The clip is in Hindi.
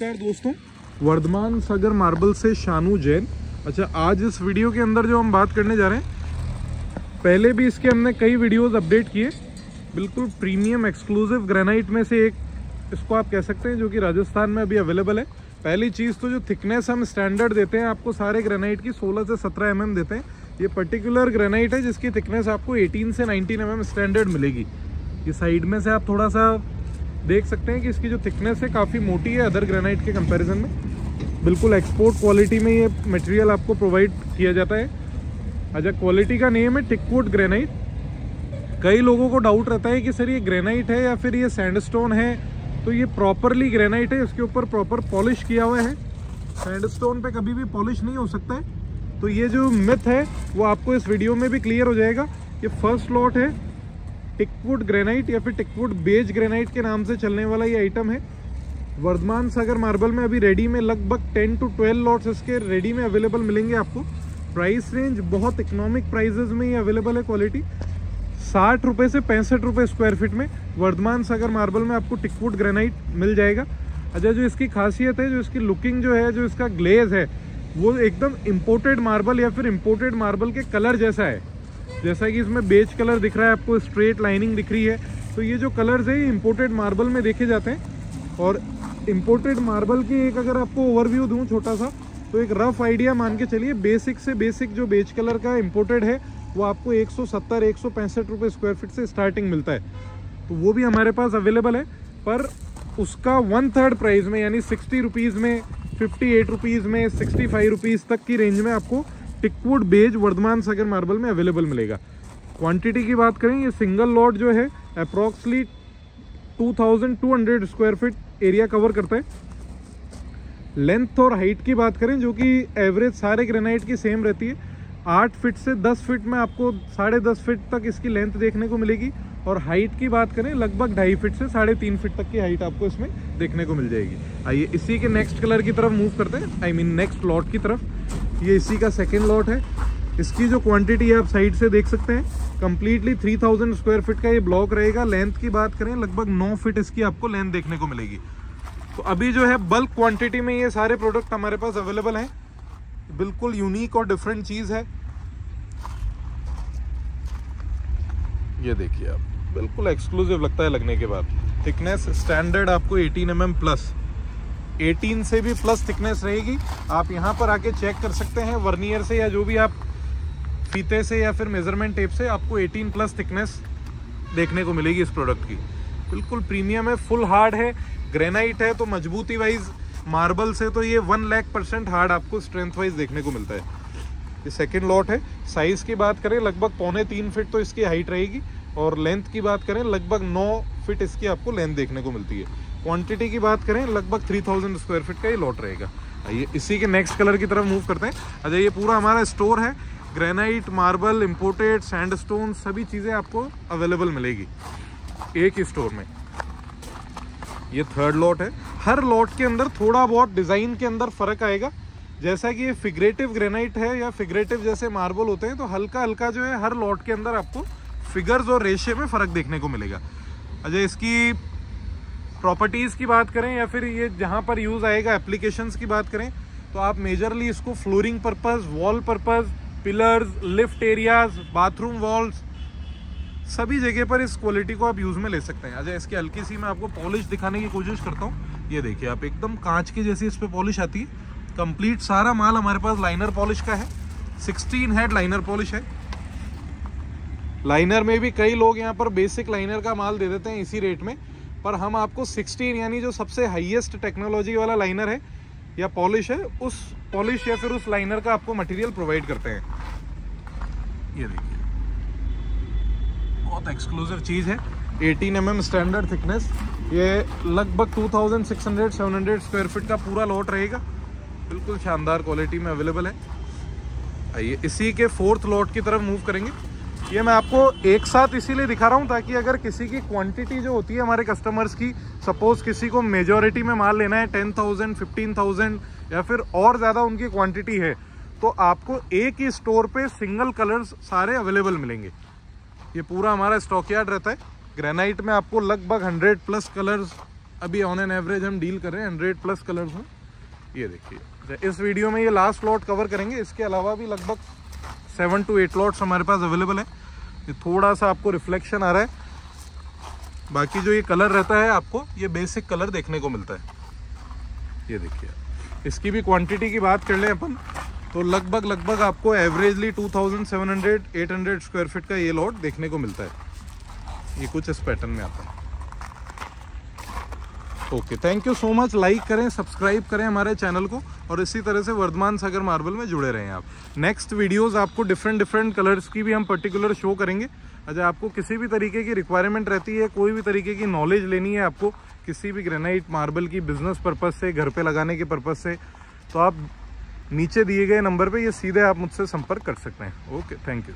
नमस्कार दोस्तों, वर्धमान सागर मार्बल से शानू जैन। अच्छा आज इस वीडियो के अंदर जो हम बात करने जा रहे हैं, पहले भी इसके हमने कई वीडियोस अपडेट किए। बिल्कुल प्रीमियम एक्सक्लूसिव ग्रेनाइट में से एक इसको आप कह सकते हैं, जो कि राजस्थान में अभी अवेलेबल है। पहली चीज़ तो जो थिकनेस हम स्टैंडर्ड देते हैं, आपको सारे ग्रेनाइट की 16 से 17 एम mm देते हैं। ये पर्टिकुलर ग्रेनाइट है जिसकी थिकनेस आपको 18 से 19 एम mm स्टैंडर्ड मिलेगी। ये साइड में से आप थोड़ा सा देख सकते हैं कि इसकी जो थिकनेस है काफ़ी मोटी है अदर ग्रेनाइट के कंपैरिजन में। बिल्कुल एक्सपोर्ट क्वालिटी में ये मटेरियल आपको प्रोवाइड किया जाता है। अच्छा क्वालिटी का नेम है टिकवुड ग्रेनाइट कई लोगों को डाउट रहता है कि सर ये ग्रेनाइट है या फिर ये सैंडस्टोन है। तो ये प्रॉपरली ग्रेनाइट है, इसके ऊपर प्रॉपर पॉलिश किया हुआ है। सैंडस्टोन पे कभी भी पॉलिश नहीं हो सकता है। तो ये जो मिथ है, वो आपको इस वीडियो में भी क्लियर हो जाएगा। ये फ़र्स्ट लॉट है। टिकवुड ग्रेनाइट या फिर टिकवुड बेज ग्रेनाइट के नाम से चलने वाला ये आइटम है। वर्धमान सागर मार्बल में अभी रेडी में लगभग 10 टू 12 लॉट्स इसके रेडी में अवेलेबल मिलेंगे आपको। प्राइस रेंज बहुत इकोनॉमिक प्राइजेस में ये अवेलेबल है क्वालिटी साठ रुपये से पैंसठ रुपये स्क्वायर फीट में वर्धमान सागर मार्बल में आपको टिकवुड ग्रेनाइट मिल जाएगा। अच्छा जो इसकी खासियत है, जो इसकी लुकिंग जो है, जो इसका ग्लेज है, वो एकदम इम्पोर्टेड मार्बल या फिर इम्पोर्टेड मार्बल के कलर जैसा है। जैसा कि इसमें बेच कलर दिख रहा है, आपको स्ट्रेट लाइनिंग दिख रही है। तो ये जो कलर्स है, ये इम्पोर्टेड मार्बल में देखे जाते हैं। और इम्पोर्टेड मार्बल की एक अगर आपको ओवरव्यू दूँ छोटा सा तो एक रफ आइडिया मान के चलिए बेसिक से बेसिक जो बेच कलर का इम्पोर्टेड है, वो आपको 170 एक सौ स्क्वायर फीट से स्टार्टिंग मिलता है। तो वो भी हमारे पास अवेलेबल है, पर उसका वन थर्ड प्राइस में, यानी सिक्सटी रुपीज़ में फिफ्टी एट रुपीज़ में सिक्सटी फाइव रुपीज़ तक की रेंज में आपको teakwood beige Vardhman Sagar marble में अवेलेबल मिलेगा। क्वांटिटी की बात करें, ये सिंगल लॉट जो है approximately 2200 square feet area cover करता है। लेंथ और हाइट की बात करें, जो कि एवरेज सारे ग्रेनाइट की सेम रहती है। आठ फिट से दस फिट में आपको साढ़े दस फिट तक इसकी लेंथ देखने को मिलेगी। और हाइट की बात करें, लगभग ढाई फिट से साढ़े तीन फिट तक की हाइट आपको इसमें देखने को मिल जाएगी। आइए, इसी के नेक्स्ट कलर की तरफ़ मूव करते हैं। आई मीन नेक्स्ट लॉट की तरफ़। ये इसी का सेकेंड लॉट है। इसकी जो क्वांटिटी है, आप साइड से देख सकते हैं। कम्प्लीटली 3000 स्क्वायर फीट का ये ब्लॉक रहेगा। लेंथ की बात करें, लगभग 9 फीट इसकी आपको लेंथ देखने को मिलेगी। तो अभी जो है बल्क क्वांटिटी में ये सारे प्रोडक्ट हमारे पास अवेलेबल हैं। बिल्कुल यूनिक और डिफरेंट चीज़ है। ये देखिए आप, बिल्कुल एक्सक्लूसिव लगता है लगने के बाद। थिकनेस स्टैंडर्ड आपको 18 एम mm प्लस 18 से भी प्लस थिकनेस रहेगी। आप यहाँ पर आके चेक कर सकते हैं वर्नियर से या जो भी आप फीते से या फिर मेज़रमेंट टेप से आपको 18 प्लस थिकनेस देखने को मिलेगी इस प्रोडक्ट की। बिल्कुल प्रीमियम है फुल हार्ड है ग्रेनाइट है तो मजबूती वाइज मार्बल से तो ये वन लैख परसेंट हार्ड आपको स्ट्रेंथ वाइज देखने को मिलता है। ये सेकेंड लॉट है। साइज़ की बात करें, लगभग पौने तीन फिट तो इसकी हाइट रहेगी। और लेंथ की बात करें, लगभग नौ फिट इसकी आपको लेंथ देखने को मिलती है। क्वांटिटी की बात करें, लगभग 3000 स्क्वायर फीट का ये लॉट रहेगा। आइए, इसी के नेक्स्ट कलर की तरफ़ मूव करते हैं। अच्छा ये पूरा हमारा स्टोर है। ग्रेनाइट मार्बल इम्पोर्टेड सैंडस्टोन सभी चीज़ें आपको अवेलेबल मिलेगी। एक ही स्टोर में। ये थर्ड लॉट है। हर लॉट के अंदर थोड़ा बहुत डिज़ाइन के अंदर फ़र्क आएगा। जैसा कि ये फिगरेटिव ग्रेनाइट है या फिगरेटिव जैसे मार्बल होते हैं तो हल्का हल्का जो है, हर लॉट के अंदर आपको फिगर्स और रेशे में फ़र्क देखने को मिलेगा। अच्छा इसकी प्रॉपर्टीज़ की बात करें या फिर ये जहाँ पर यूज़ आएगा एप्लीकेशंस की बात करें तो आप मेजरली इसको flooring purpose wall purpose pillars lift areas bathroom walls सभी जगह पर इस क्वालिटी को आप यूज़ में ले सकते हैं। अच्छा इसकी हल्की सी मैं आपको पॉलिश दिखाने की कोशिश करता हूँ। ये देखिए, आप एकदम कांच की जैसी इस पर पॉलिश आती है। कंप्लीट सारा माल हमारे पास लाइनर पॉलिश का है। 16 हेड लाइनर पॉलिश है। लाइनर में भी कई लोग यहाँ पर बेसिक लाइनर का माल दे देते हैं इसी रेट में। पर हम आपको 16 यानी जो सबसे हाईएस्ट टेक्नोलॉजी वाला लाइनर है या पॉलिश है, उस पॉलिश या फिर उस लाइनर का आपको मटेरियल प्रोवाइड करते हैं। ये देखिए। बहुत एक्सक्लूसिव चीज़ है। 18 एम mm स्टैंडर्ड थिकनेस ये लगभग 2600 700 स्क्वायर फीट का पूरा लॉट रहेगा। बिल्कुल शानदार क्वालिटी में अवेलेबल है। आइए, इसी के फोर्थ लॉट की तरफ़ मूव करेंगे। ये मैं आपको एक साथ इसीलिए दिखा रहा हूँ ताकि अगर किसी की क्वांटिटी जो होती है हमारे कस्टमर्स की सपोज़ किसी को मेजोरिटी में माल लेना है टेन थाउज़ेंड फिफ्टीन थाउज़ेंड या फिर और ज़्यादा उनकी क्वांटिटी है तो आपको एक ही स्टोर पे सिंगल कलर्स सारे अवेलेबल मिलेंगे। ये पूरा हमारा स्टॉक यार्ड रहता है। ग्रेनाइट में आपको लगभग हंड्रेड प्लस कलर्स अभी ऑन एन एवरेज हम डील कर रहे हैं हंड्रेड प्लस कलर्स में। ये देखिए। इस वीडियो में ये लास्ट लॉट कवर करेंगे। इसके अलावा भी लगभग सेवन टू एट लॉट्स हमारे पास अवेलेबल है। ये थोड़ा सा आपको रिफ्लेक्शन आ रहा है। बाकी जो ये कलर रहता है आपको, ये बेसिक कलर देखने को मिलता है। ये देखिए इसकी भी क्वांटिटी की बात कर लें अपन तो लगभग लगभग आपको एवरेजली 2700 800 स्क्वायर फीट का ये लॉट देखने को मिलता है। ये कुछ इस पैटर्न में आता है। Okay thank you so much like करें सब्सक्राइब करें हमारे चैनल को और इसी तरह से वर्धमान सागर मार्बल में जुड़े रहें आप। नेक्स्ट वीडियोस आपको डिफरेंट डिफरेंट कलर्स की भी हम पर्टिकुलर शो करेंगे। अच्छा आपको किसी भी तरीके की रिक्वायरमेंट रहती है, कोई भी तरीके की नॉलेज लेनी है आपको किसी भी ग्रेनाइट मार्बल की बिज़नेस पर्पज से, घर पर लगाने के पर्पज से तो आप नीचे दिए गए नंबर पर ये सीधे आप मुझसे संपर्क कर सकते हैं। Okay thank you